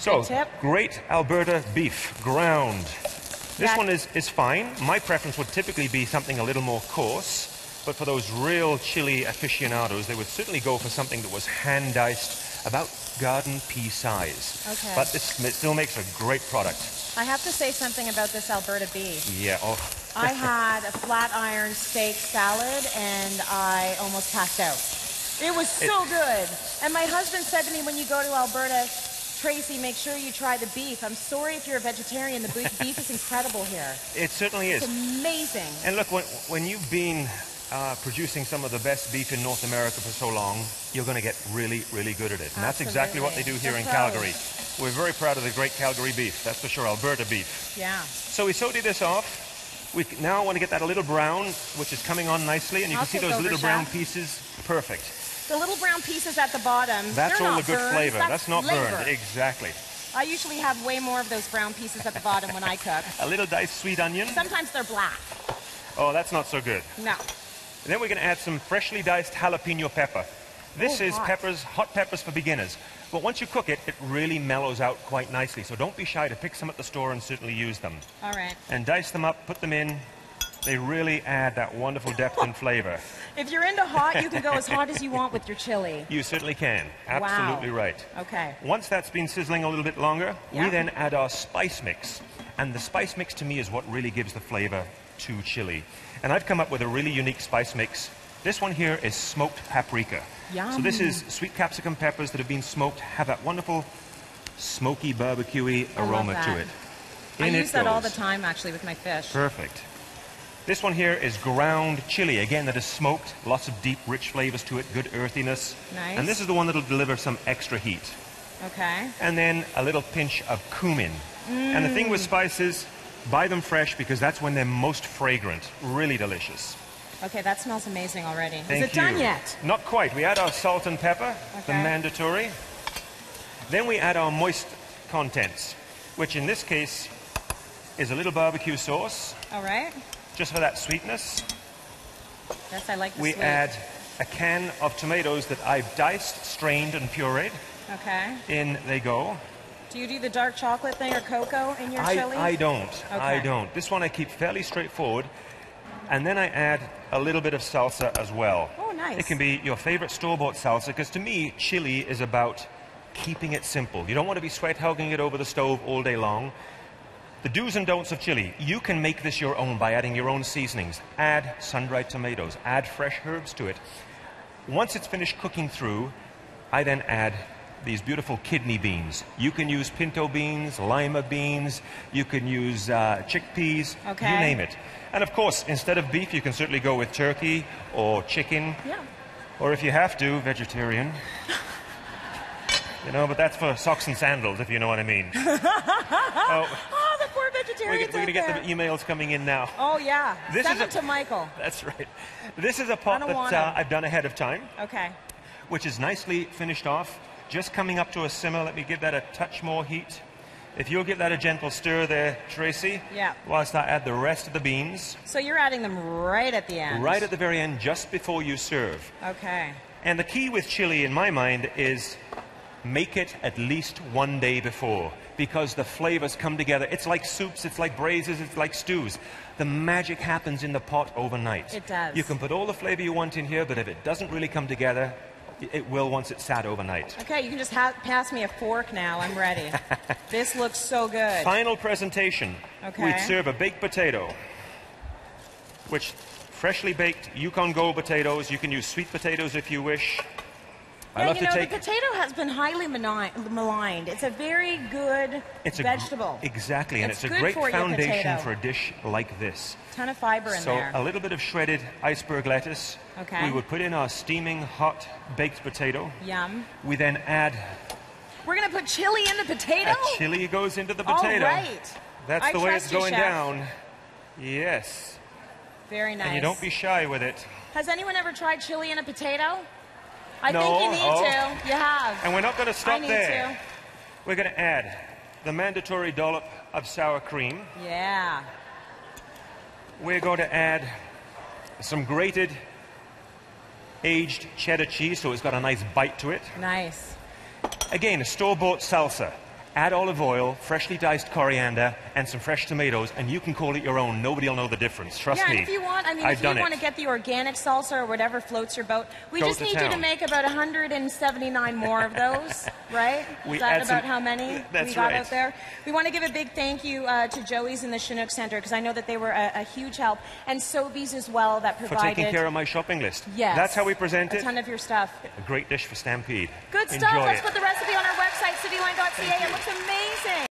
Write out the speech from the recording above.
So, great Alberta beef, ground. This one is, is fine. My preference would typically be something a little more coarse, but for those real chili aficionados, they would certainly go for something that was hand diced, about garden pea size. Okay. But this it still makes a great product. I have to say something about this Alberta beef. Yeah, oh, I had a flat iron steak salad and I almost passed out. It was so good. And my husband said to me, when you go to Alberta, Tracy, make sure you try the beef. I'm sorry if you're a vegetarian. The beef is incredible here. it certainly is. It's amazing. And look, when, when you've been uh, producing some of the best beef in North America for so long, you're going to get really, really good at it. And that's exactly what they do here Absolutely. in Calgary. We're very proud of the great Calgary beef, that's for sure, Alberta beef. Yeah. So we sauteed this off. We now want to get that a little brown, which is coming on nicely, and you I'll can see those little brown pieces. Perfect. The little brown pieces at the bottom. That's all the good burned. flavor. That's, That's not flavor. burned. Exactly. I usually have way more of those brown pieces at the bottom when I cook. A little diced sweet onion. Sometimes they're black. Oh, that's not so good. No. And then we're going to add some freshly diced jalapeno pepper. This Oh, is hot. peppers, hot peppers for beginners. But once you cook it, it really mellows out quite nicely. So don't be shy to pick some at the store and certainly use them. All right. And dice them up, put them in. They really add that wonderful depth and flavor. If you're into hot, you can go as hot as you want with your chili. You certainly can. Absolutely Wow. right. Okay. Once that's been sizzling a little bit longer, Yeah. we then add our spice mix. And the spice mix to me is what really gives the flavor to chili. And I've come up with a really unique spice mix. This one here is smoked paprika. So this is sweet capsicum peppers that have been smoked, have that wonderful smoky barbecuey aroma to it. I In it use that all the time actually with my fish. Perfect. This one here is ground chili. Again, that is smoked. Lots of deep, rich flavors to it. Good earthiness. Nice. And this is the one that'll deliver some extra heat. Okay. And then a little pinch of cumin. And the thing Mm. with spices, buy them fresh because that's when they're most fragrant. Really delicious. Okay, that smells amazing already. Thank Is it you. done yet? Not quite. We add our salt and pepper, the mandatory. Then we add our moist contents, which in this case is a little barbecue sauce, All right. Just for that sweetness. Yes, I like the We sweet. add a can of tomatoes that I've diced, strained, and pureed. Okay. In they go. Do you do the dark chocolate thing or cocoa in your I, chili? I don't. I don't. This one I keep fairly straightforward. And then I add a little bit of salsa as well. Oh, nice. It can be your favorite store-bought salsa because to me, chili is about keeping it simple. You don't want to be sweat hogging it over the stove all day long. The do's and don'ts of chili. You can make this your own by adding your own seasonings. Add sun-dried tomatoes. Add fresh herbs to it. Once it's finished cooking through, I then add these beautiful kidney beans. You can use pinto beans, lima beans, you can use uh, chickpeas, Okay. you name it. And of course, instead of beef, you can certainly go with turkey or chicken, Yeah. or if you have to, vegetarian. You know, but that's for socks and sandals, if you know what I mean. oh, Oh, the poor we're, vegetarians we're going to get there. the emails coming in now. Oh yeah. This Send is it a- to Michael. That's right. This is a pot that uh. I've done ahead of time. Okay. which is nicely finished off. Just coming up to a simmer. Let me give that a touch more heat. If you'll give that a gentle stir there, Tracy. Yeah. Whilst I add the rest of the beans. So you're adding them right at the end. Right at the very end, just before you serve. Okay. And the key with chili, in my mind, is make it at least one day before because the flavors come together. It's like soups, it's like braises, it's like stews. The magic happens in the pot overnight. It does. You can put all the flavor you want in here, but if it doesn't really come together, it will once it's sat overnight. Okay, you can just ha- pass me a fork now. I'm ready. this looks so good. Final presentation. Okay. We'd serve a baked potato, which freshly baked Yukon Gold potatoes. You can use sweet potatoes if you wish. I love you to know, take. the potato has been highly maligned. It's a very good it's a vegetable. exactly, and It's it's, a great for foundation for a dish like this. Ton of fiber in so there. a little bit of shredded iceberg lettuce. Okay. We would put in our steaming hot baked potato. Yum. We then add We're gonna put chili in the potato. a chili goes into the potato. right. That's I the way it's you, going Chef. down. Yes. Very nice. And you don't be shy with it. Has anyone ever tried chili in a potato? I No. think you need Oh. to. You have. And we're not going to stop there. to. We're going to add the mandatory dollop of sour cream. Yeah. We're going to add some grated aged cheddar cheese so it's got a nice bite to it. Nice. Again, a store bought salsa. Add olive oil, freshly diced coriander, and some fresh tomatoes, and you can call it your own. Nobody will know the difference. Trust yeah, me. Yeah, if you want, I mean, I've if you want it. to get the organic salsa or whatever floats your boat, we Go just to need you to make about 179 more of those, right? We Is that add some- about how many we got right. out there? We want to give a big thank you uh, to Joey's in the Chinook Center because I know that they were a, a huge help, and Sobeys as well that provided. for taking care of my shopping list. Yes. That's how we present it. a ton of your stuff. A great dish for Stampede. Good stuff. Enjoy Let's it. put the recipe on our website, cityline.ca. Looks amazing.